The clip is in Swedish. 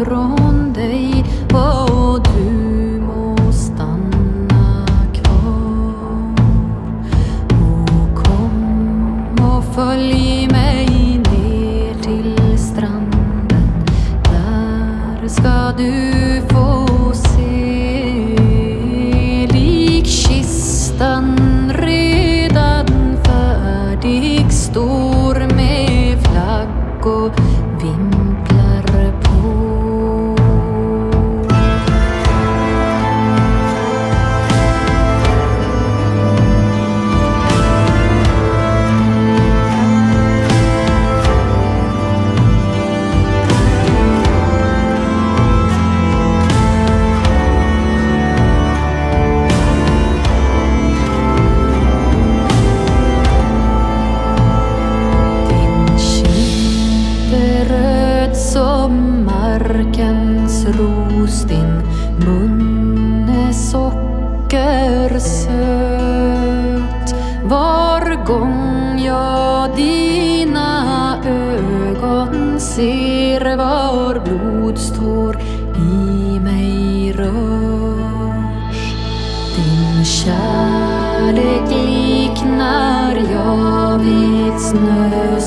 ifrån dig och du må stanna kvar. Och kom och följ ros, din mun är sockersöt. Var gång jag dina ögon ser var blodstår i mig rörs. Din kärlek liknar jag vid snö